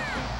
Yeah!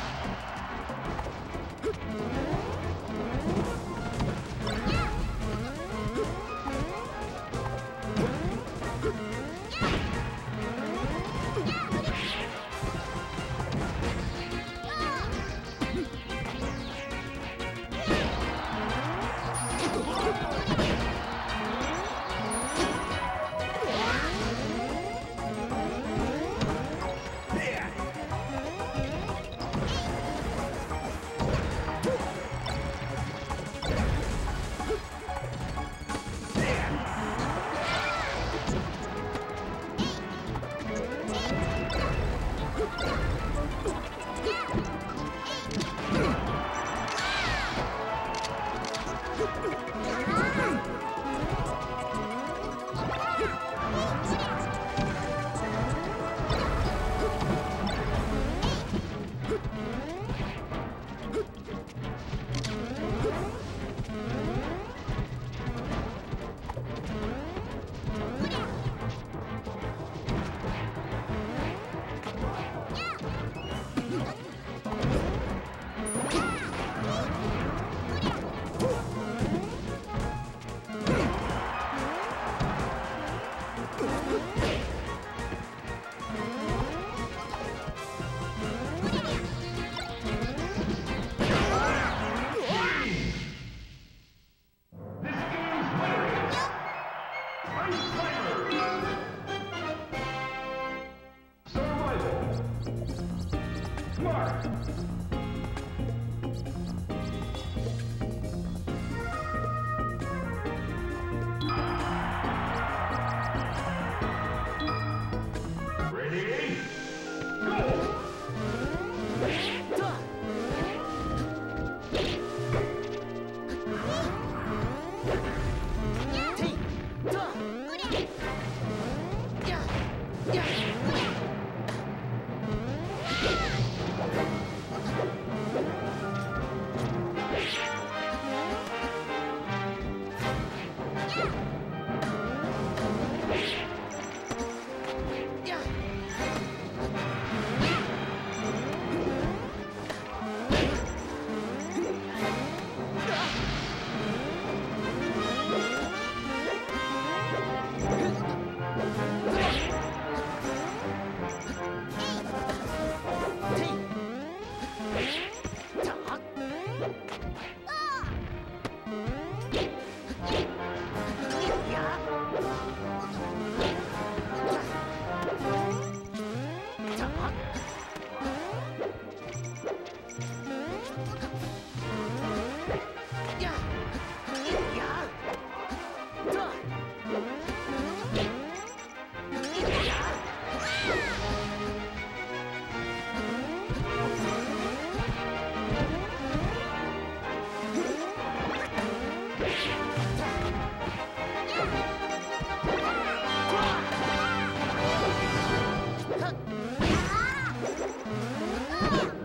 Ah!